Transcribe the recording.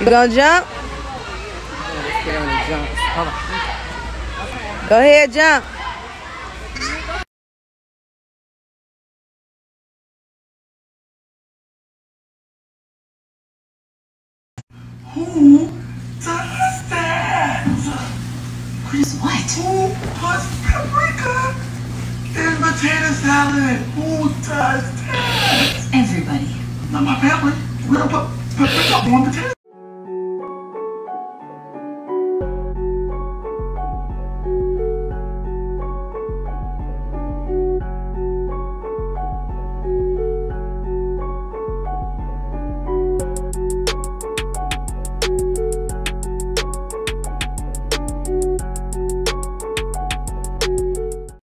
you gonna jump? Go ahead, jump. Who does that? Who does what? Who puts paprika potato salad? Who does that? Everybody. Not my family. We don't put paprika on potato